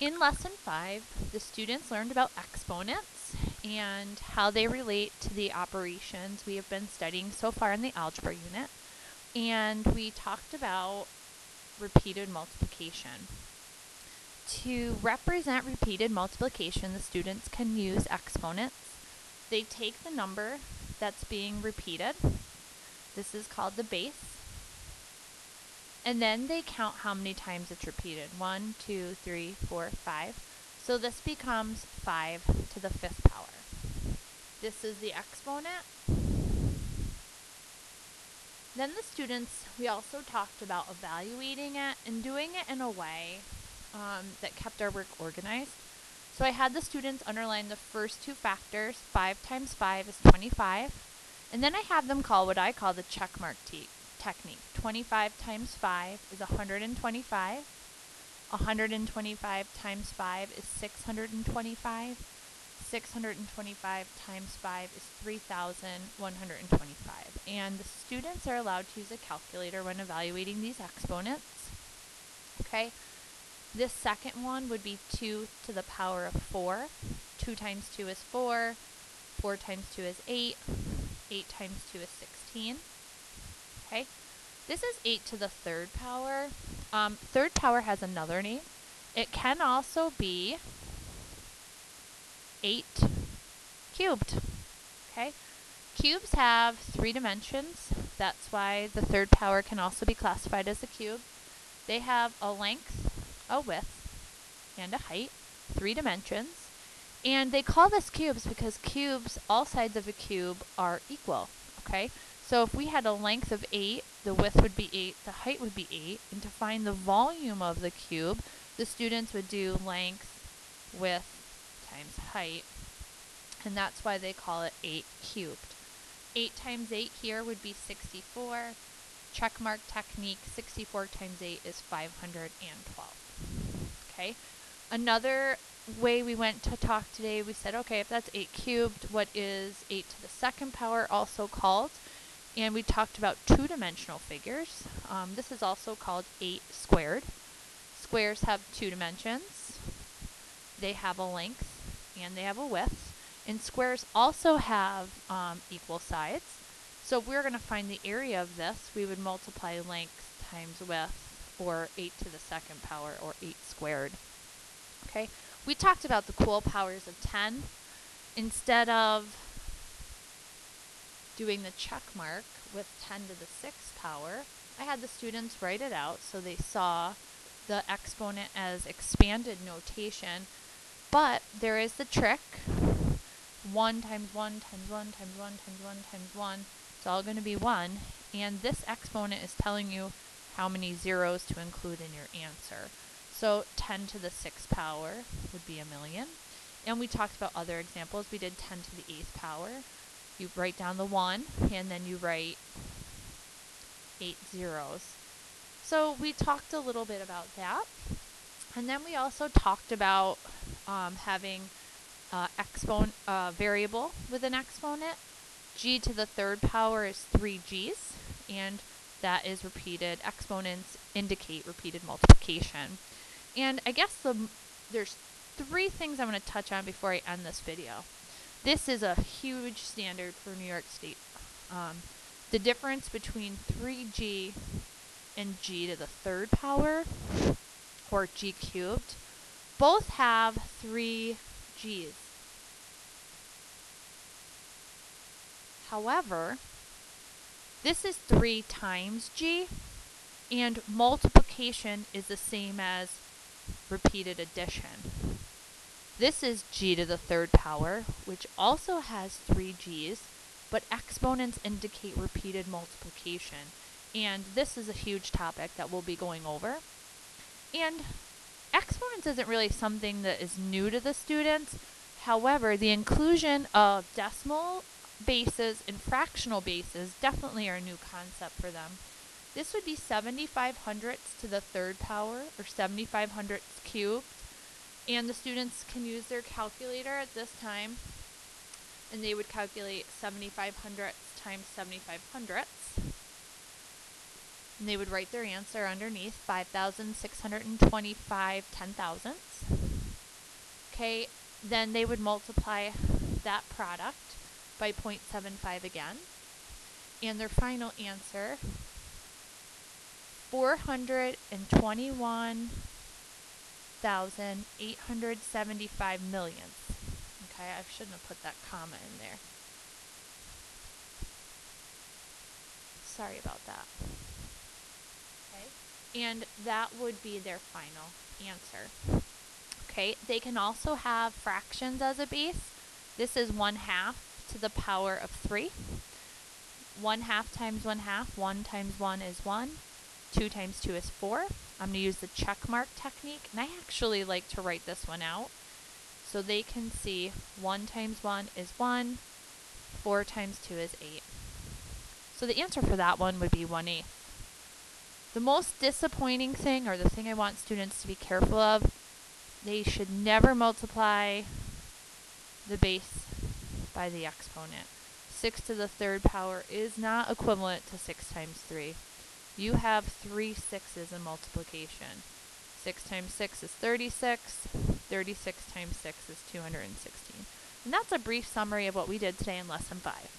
In lesson five, the students learned about exponents and how they relate to the operations we have been studying so far in the algebra unit. And we talked about repeated multiplication. To represent repeated multiplication, the students can use exponents. They take the number that's being repeated. This is called the base. And then they count how many times it's repeated. One, two, three, four, five. So this becomes 5 to the fifth power. This is the exponent. Then the students, we also talked about evaluating it and doing it in a way um, that kept our work organized. So I had the students underline the first two factors. 5 times 5 is 25. And then I have them call what I call the check mark technique. 25 times 5 is 125. 125 times 5 is 625. 625 times 5 is 3,125. And the students are allowed to use a calculator when evaluating these exponents. Okay, this second one would be 2 to the power of 4. 2 times 2 is 4. 4 times 2 is 8. 8 times 2 is 16. Okay, this is 8 to the third power. Um, third power has another name. It can also be 8 cubed. Okay, cubes have three dimensions. That's why the third power can also be classified as a cube. They have a length, a width, and a height, three dimensions. And they call this cubes because cubes, all sides of a cube are equal. Okay, so if we had a length of 8, the width would be 8, the height would be 8. And to find the volume of the cube, the students would do length, width, times height. And that's why they call it 8 cubed. 8 times 8 here would be 64. Checkmark technique, 64 times 8 is 512. Okay. Another way we went to talk today, we said, okay, if that's 8 cubed, what is 8 to the second power also called? And we talked about two-dimensional figures. Um, this is also called 8 squared. Squares have two dimensions. They have a length and they have a width. And squares also have um, equal sides. So if we're going to find the area of this, we would multiply length times width, or 8 to the second power, or 8 squared. Okay, we talked about the cool powers of 10. Instead of doing the check mark with 10 to the 6th power, I had the students write it out so they saw the exponent as expanded notation but there is the trick. 1 times 1 times 1 times 1 times 1 times 1. It's all going to be 1. And this exponent is telling you how many zeros to include in your answer. So 10 to the 6th power would be a million. And we talked about other examples. We did 10 to the 8th power. You write down the 1, and then you write 8 zeros. So we talked a little bit about that. And then we also talked about um, having uh, exponent variable with an exponent. g to the third power is 3 g's, and that is repeated. Exponents indicate repeated multiplication. And I guess the there's three things I'm going to touch on before I end this video. This is a huge standard for New York State. Um, the difference between 3g and g to the third power or g cubed, both have three g's. However, this is 3 times g, and multiplication is the same as repeated addition. This is g to the third power, which also has 3 g's, but exponents indicate repeated multiplication. And this is a huge topic that we'll be going over. And exponents isn't really something that is new to the students. However, the inclusion of decimal bases and fractional bases definitely are a new concept for them. This would be 75 hundredths to the third power, or 75 hundredths cubed. And the students can use their calculator at this time, and they would calculate 75 hundredths times 75 hundredths. And they would write their answer underneath 5,625 ten thousandths. Okay, then they would multiply that product by 0.75 again. And their final answer 421,875 millionths. Okay, I shouldn't have put that comma in there. Sorry about that. Okay, and that would be their final answer. Okay, they can also have fractions as a base. This is 1 half to the power of 3. 1 half times 1 half, 1 times 1 is 1. 2 times 2 is 4. I'm going to use the check mark technique, and I actually like to write this one out. So they can see 1 times 1 is 1, 4 times 2 is 8. So the answer for that one would be 1 8. The most disappointing thing, or the thing I want students to be careful of, they should never multiply the base by the exponent. 6 to the third power is not equivalent to 6 times 3. You have three sixes in multiplication. 6 times 6 is 36. 36 times 6 is 216. And that's a brief summary of what we did today in Lesson 5.